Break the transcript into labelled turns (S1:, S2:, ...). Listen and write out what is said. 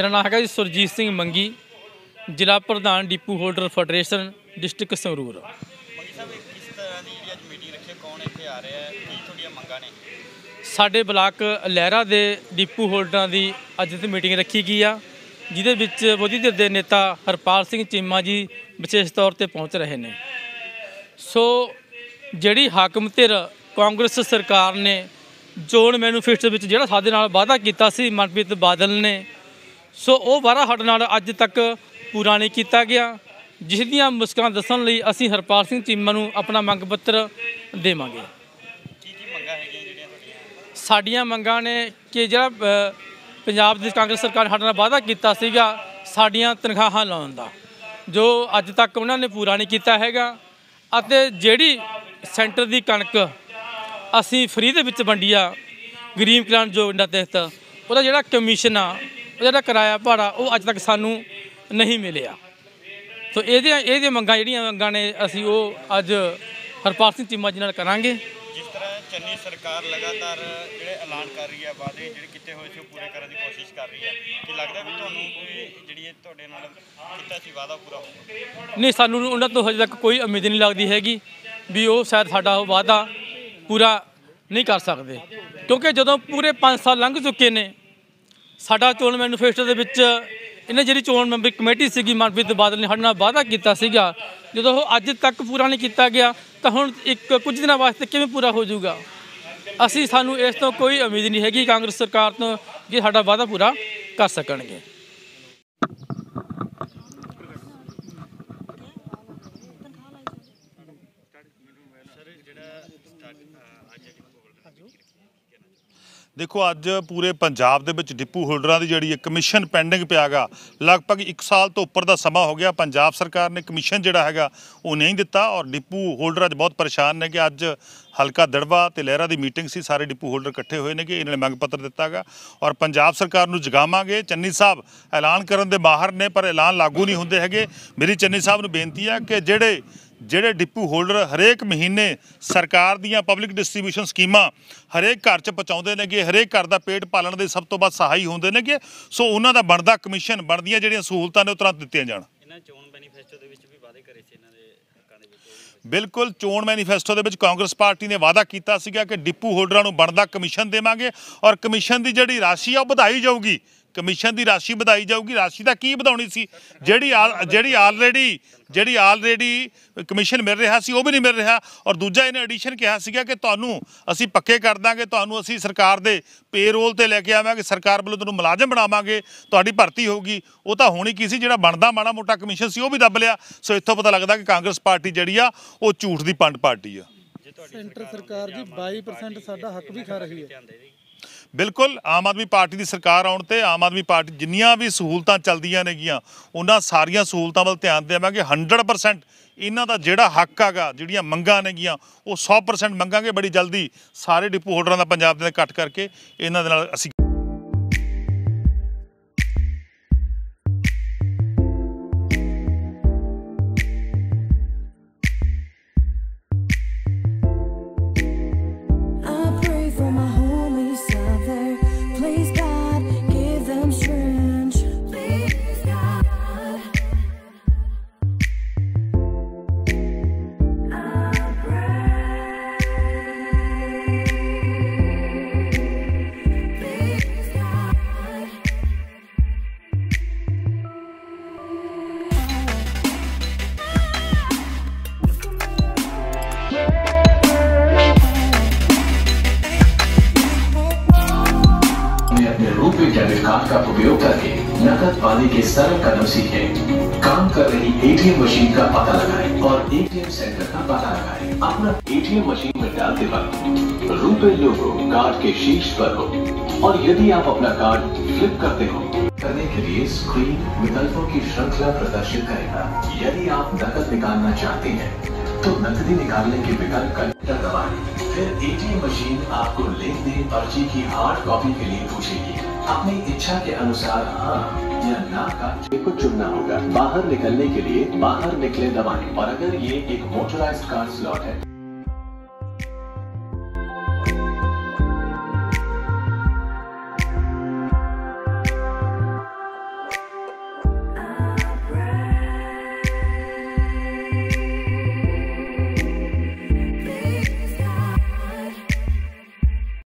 S1: ਮੇਰਾ ਨਾਮ ਹੈਗਾ ਜੀ ਸੁਰਜੀਤ ਸਿੰਘ ਮੰਗੀ, ਜ਼ਿਲ੍ਹਾ ਪ੍ਰਧਾਨ depot holder federation, district Sangrur.
S2: Mangi Sahib ਇਹ ਕਿਸ ਤਰ੍ਹਾਂ ਦੀ ਜਿਹੜੀ ਅੱਜ ਮੀਟਿੰਗ ਰੱਖੀ ਹੈ ਕੌਣ ਇੱਥੇ ਆ ਰਿਹਾ ਹੈ ਕੀ ਤੁਹਾਡੀਆਂ ਮੰਗਾਂ ਨੇ
S1: ਸਾਡੇ ਬਲਾਕ ਲਹਿਰਾ ਦੇ ਡਿਪੂ ਹੋਲਡਰਾਂ ਦੀ ਅੱਜ ਦੀ ਮੀਟਿੰਗ ਰੱਖੀ ਗਈ ਆ, ਜਿਹਦੇ ਵਿੱਚ ਵਿਰੋਧੀ ਧਿਰ ਦੇ ਨੇਤਾ ਹਰਪਾਲ ਸਿੰਘ ਚੀਮਾ ਜੀ ਵਿਸ਼ੇਸ਼ ਤੌਰ ਤੇ ਪਹੁੰਚ ਰਹੇ ਨੇ। ਸੋ ਜਿਹੜੀ ਹਾਕਮ ਧਿਰ ਕਾਂਗਰਸ ਸਰਕਾਰ ਨੇ ਚੋਣ ਮੈਨੀਫੈਸਟੋ ਵਿੱਚ ਜਿਹੜਾ ਸਾਡੇ ਨਾਲ ਵਾਅਦਾ ਕੀਤਾ ਸੀ, ਮਨਪ੍ਰੀਤ ਬਾਦਲ ਨੇ ਸੋ ਉਹ ਵਾਅਦਾ ਸਾਡੇ ਨਾਲ ਅੱਜ ਤੱਕ ਪੂਰਾ ਨਹੀਂ ਕੀਤਾ ਗਿਆ ਜਿਸ ਦੀਆਂ ਮੁਸ਼ਕਲਾਂ ਦੱਸਣ ਲਈ ਅਸੀਂ ਹਰਪਾਲ ਸਿੰਘ ਚੀਮਾ ਨੂੰ ਆਪਣਾ ਮੰਗ ਪੱਤਰ ਦੇਵਾਂਗੇ।
S2: ਕੀ ਕੀ ਮੰਗਾਂ ਹੈਗੀਆਂ ਜਿਹੜੀਆਂ ਤੁਹਾਡੀਆਂ?
S1: ਸਾਡੀਆਂ ਮੰਗਾਂ ਨੇ ਕਿ ਜਿਹੜਾ ਪੰਜਾਬ ਦੀ ਕਾਂਗਰਸ ਸਰਕਾਰ ਸਾਡੇ ਨਾਲ ਵਾਅਦਾ ਕੀਤਾ ਸੀਗਾ ਸਾਡੀਆਂ ਤਨਖਾਹਾਂ ਲਾਉਣ ਦਾ ਜੋ ਅੱਜ ਤੱਕ ਉਹਨਾਂ ਨੇ ਪੂਰਾ ਨਹੀਂ ਕੀਤਾ ਹੈਗਾ। ਅਤੇ ਜਿਹੜੀ ਸੈਂਟਰ ਦੀ ਕਣਕ ਅਸੀਂ ਫ੍ਰੀ ਦੇ ਵਿੱਚ ਵੰਡੀ ਆ ਗਰੀਬ ਕਲਿਆਣ ਯੋਜਨਾ ਤਹਿਤ ਉਹਦਾ ਜਿਹੜਾ ਕਮਿਸ਼ਨ ਆ ਉਹਦਾ ਜਿਹੜਾ ਕਿਰਾਇਆ ਭਾੜਾ ਉਹ ਅੱਜ ਤੱਕ ਸਾਨੂੰ ਨਹੀਂ ਮਿਲਿਆ। ਸੋ ਇਹਦੀਆਂ ਇਹਦੀਆਂ ਮੰਗਾਂ ਜਿਹੜੀਆਂ ਮੰਗਾਂ ਨੇ ਅਸੀਂ ਉਹ ਅੱਜ ਹਰਪਾਲ ਸਿੰਘ ਚੀਮਾ ਜੀ ਨਾਲ ਕਰਾਂਗੇ।
S2: ਜਿਸ ਤਰ੍ਹਾਂ ਚੰਨੀ ਸਰਕਾਰ ਲਗਾਤਾਰ ਜਿਹੜੇ ਐਲਾਨ ਕਰ ਰਹੀ ਹੈ ਵਾਅਦੇ ਜਿਹੜੇ ਕੀਤੇ ਹੋਏ ਸੀ ਉਹ ਪੂਰੇ ਕਰਨ ਦੀ ਕੋਸ਼ਿਸ਼ ਕਰ ਰਹੀ ਹੈ। ਕਿ ਲੱਗਦਾ ਵੀ ਤੁਹਾਨੂੰ ਕੋਈ ਜਿਹੜੀ ਇਹ ਤੁਹਾਡੇ ਨਾਲ ਕੀਤਾ ਸੀ ਵਾਅਦਾ ਪੂਰਾ ਹੋਊਗਾ
S1: ਨਹੀਂ ਸਾਨੂੰ ਉਹਨਾਂ ਤੋਂ ਹਜੇ ਤੱਕ ਕੋਈ ਉਮੀਦ ਨਹੀਂ ਲੱਗਦੀ ਹੈਗੀ ਵੀ ਉਹ ਸ਼ਾਇਦ ਸਾਡਾ ਉਹ ਵਾਅਦਾ ਪੂਰਾ ਨਹੀਂ ਕਰ ਸਕਦੇ। ਕਿਉਂਕਿ ਜਦੋਂ ਪੂਰੇ 5 ਸਾਲ ਲੰਘ ਚੁੱਕੇ ਨੇ ਸਾਡਾ ਚੋਣ ਮੈਨੀਫੈਸਟੋ ਦੇ ਵਿੱਚ ਇਹਨੇ ਜਿਹੜੀ ਚੋਣ ਮੈਂਬਰ ਕਮੇਟੀ ਸੀਗੀ ਮਨਪ੍ਰੀਤ ਬਾਦਲ ਨੇ ਸਾਡੇ ਨਾਲ ਵਾਅਦਾ ਕੀਤਾ ਸੀਗਾ। ਜਦੋਂ ਉਹ ਅੱਜ ਤੱਕ ਪੂਰਾ ਨਹੀਂ ਕੀਤਾ ਗਿਆ, ਤਾਂ ਹੁਣ ਇੱਕ ਕੁਝ ਦਿਨਾਂ ਵਾਸਤੇ ਕਿਵੇਂ ਪੂਰਾ ਹੋ ਜਾਊਗਾ? ਅਸੀਂ ਸਾਨੂੰ ਇਸ ਤੋਂ ਕੋਈ ਉਮੀਦ ਨਹੀਂ ਹੈਗੀ ਕਾਂਗਰਸ ਸਰਕਾਰ ਤੋਂ ਕਿ ਸਾਡਾ ਵਾਅਦਾ ਪੂਰਾ ਕਰ ਸਕਣਗੇ।
S3: ਦੇਖੋ, ਅੱਜ ਪੂਰੇ ਪੰਜਾਬ ਦੇ ਵਿੱਚ ਡਿਪੂ ਹੋਲਡਰਾਂ ਦੀ ਜਿਹੜੀ ਕਮਿਸ਼ਨ ਪੈਂਡਿੰਗ ਪਿਆਗਾ, ਲਗਭਗ 1 ਸਾਲ ਤੋਂ ਉੱਪਰ ਦਾ ਸਮਾਂ ਹੋ ਗਿਆ। ਪੰਜਾਬ ਸਰਕਾਰ ਨੇ ਕਮਿਸ਼ਨ ਜਿਹੜਾ ਹੈਗਾ, ਉਹ ਨਹੀਂ ਦਿੱਤਾ ਔਰ ਡਿਪੂ ਹੋਲਡਰ ਅੱਜ ਬਹੁਤ ਪਰੇਸ਼ਾਨ ਨੇ ਕਿ ਅੱਜ ਹਲਕਾ ਦੜਵਾ ਤੇ ਲਹਿਰਾ ਦੀ ਮੀਟਿੰਗ ਸੀ, ਸਾਰੇ ਡਿਪੂ ਹੋਲਡਰ ਇਕੱਠੇ ਹੋਏ ਨੇ ਕਿ ਇਹਨਾਂ ਨੇ ਮੰਗ ਪੱਤਰ ਦਿੱਤਾਗਾ ਔਰ ਪੰਜਾਬ ਸਰਕਾਰ ਨੂੰ ਜਗਾਵਾਂਗੇ। ਚੰਨੀ ਸਾਹਿਬ ਐਲਾਨ ਕਰਨ ਦੇ ਮਾਹਰ ਨੇ, ਪਰ ਐਲਾਨ ਲਾਗੂ ਨਹੀਂ ਹੁੰਦੇ ਹੈਗੇ। ਮੇਰੀ ਚੰਨੀ ਸਾਹਿਬ ਨੂੰ ਬੇਨਤੀ ਹੈ ਕਿ ਜਿਹੜੇ ਜਿਹੜੇ ਡਿਪੂ ਹੋਲਡਰ ਹਰੇਕ ਮਹੀਨੇ ਸਰਕਾਰ ਦੀਆਂ ਪਬਲਿਕ ਡਿਸਟ੍ਰੀਬਿਊਸ਼ਨ ਸਕੀਮਾਂ ਹਰੇਕ ਘਰ 'ਚ ਪਹੁੰਚਾਉਂਦੇ ਨੇਗੇ, ਹਰੇਕ ਘਰ ਦਾ ਪੇਟ ਪਾਲਣ ਦੇ ਸਭ ਤੋਂ ਵੱਧ ਸਹਾਈ ਹੁੰਦੇ ਨੇਗੇ, ਸੋ ਉਹਨਾਂ ਦਾ ਬਣਦਾ ਕਮਿਸ਼ਨ, ਬਣਦੀਆਂ ਜਿਹੜੀਆਂ ਸਹੂਲਤਾਂ ਨੇ ਉਹ ਤੁਰੰਤ ਦਿੱਤੀਆਂ ਜਾਣ।
S2: ਇਹਨਾਂ ਚੋਣ ਮੈਨੀਫੈਸਟੋ ਦੇ ਵਿੱਚ ਵੀ ਵਾਅਦੇ ਕਰੇ ਸੀ ਇਹਨਾਂ ਦੇ
S3: ਬਿਲਕੁਲ, ਚੋਣ ਮੈਨੀਫੈਸਟੋ ਦੇ ਵਿੱਚ ਕਾਂਗਰਸ ਪਾਰਟੀ ਨੇ ਵਾਅਦਾ ਕੀਤਾ ਸੀਗਾ ਕਿ ਡਿਪੂ ਹੋਲਡਰਾਂ ਨੂੰ ਬਣਦਾ ਕਮਿਸ਼ਨ ਦੇਵਾਂਗੇ ਔਰ ਕਮਿਸ਼ਨ ਦੀ ਜਿਹੜੀ ਰਾਸ਼ੀ ਆ ਉਹ ਵਧਾਈ ਜਾਊਗੀ। ਕਮਿਸ਼ਨ ਦੀ ਰਾਸ਼ੀ ਵਧਾਈ ਜਾਊਗੀ। ਰਾਸ਼ੀ ਤਾਂ ਕੀ ਵਧਾਉਣੀ ਸੀ? ਜਿਹੜੀ ਆਲ- ਜਿਹੜੀ ਆਲਰੇਡੀ ਜਿਹੜੀ ਆਲਰੇਡੀ ਕਮਿਸ਼ਨ ਮਿਲ ਰਿਹਾ ਸੀ, ਉਹ ਵੀ ਨਹੀਂ ਮਿਲ ਰਿਹਾ। ਔਰ ਦੂਜਾ ਇਹਨੇ ਐਡੀਸ਼ਨ ਕਿਹਾ ਸੀਗਾ ਕਿ ਤੁਹਾਨੂੰ ਅਸੀਂ ਪੱਕੇ ਕਰ ਦਾਂਗੇ, ਤੁਹਾਨੂੰ ਅਸੀਂ ਸਰਕਾਰ ਦੇ ਪੇਰੋਲ ਤੇ ਲੈ ਕੇ ਆਵਾਂਗੇ, ਸਰਕਾਰ ਵੱਲੋਂ ਤੁਹਾਨੂੰ ਮੁਲਾਜ਼ਮ ਬਣਾਵਾਂਗੇ, ਤੁਹਾਡੀ ਭਰਤੀ ਹੋਊਗੀ। ਉਹ ਤਾਂ ਹੋਣੀ ਕੀ ਸੀ, ਜਿਹੜਾ ਬਣਦਾ ਮਾੜਾ ਮੋਟਾ ਕਮਿਸ਼ਨ ਸੀ, ਉਹ ਵੀ ਦੱਬ ਲਿਆ। ਸੋ ਇੱਥੋਂ ਪਤਾ ਲੱਗਦਾ ਕਿ ਕਾਂਗਰਸ ਪਾਰਟੀ ਜਿਹੜੀ ਆ, ਉਹ ਝੂਠ ਦੀ ਪੰਡ ਪਾਰਟੀ ਆ।
S4: ਸੈਂਟਰ ਸਰਕਾਰ ਜੀ 22% ਸਾਡਾ ਹੱਕ ਵੀ ਖਾ ਰਹੀ ਹੈ
S3: ਬਿਲਕੁਲ, ਆਮ ਆਦਮੀ ਪਾਰਟੀ ਦੀ ਸਰਕਾਰ ਆਉਣ ਤੇ ਆਮ ਆਦਮੀ ਪਾਰਟੀ ਜਿੰਨੀਆਂ ਵੀ ਸਹੂਲਤਾਂ ਚੱਲਦੀਆਂ ਨੇਗੀਆਂ, ਉਹਨਾਂ ਸਾਰੀਆਂ ਸਹੂਲਤਾਂ ਵੱਲ ਧਿਆਨ ਦੇਵਾਂਗੇ। 100% ਇਹਨਾਂ ਦਾ ਜਿਹੜਾ ਹੱਕ ਹੈਗਾ, ਜਿਹੜੀਆਂ ਮੰਗਾਂ ਨੇਗੀਆਂ, ਉਹ 100% ਮੰਗਾਂਗੇ ਬੜੀ ਜਲਦੀ। ਸਾਰੇ ਡਿਪੂ ਹੋਲਡਰਾਂ ਦਾ ਪੰਜਾਬ ਦੇ ਨਾਲ ਇਕੱਠ ਕਰਕੇ ਇਹਨਾਂ ਦੇ ਨਾਲ ਅਸੀਂ
S5: पाने के सरल कदम सीखे, काम कर रही एटीएम मशीन का पता लगाएँ और एटीएम सेंटर का पता लगाएँ। अपना एटीएम मशीन में डालते वक्त रुपए लोगो, कार्ड के शीर्ष पर हो। और यदि आप अपना कार्ड फ्लिप करते हो, करने के लिए स्क्रीन विकल्पों की श्रृंखला प्रदर्शित करेगा। यदि आप नकद निकालना चाहते हैं तो नकदी निकालने के विकल्प का दबाएँ। फिर एटीएम मशीन आपको लेन देन पर्ची की हार्ड कॉपी के लिए पूछेगी। अपनी इच्छा के अनुसार हाँ या ना का को चुनना होगा बाहर निकलने के लिए बाहर निकले दबाएं और अगर ये एक मोटराइज्ड कार स्लॉट है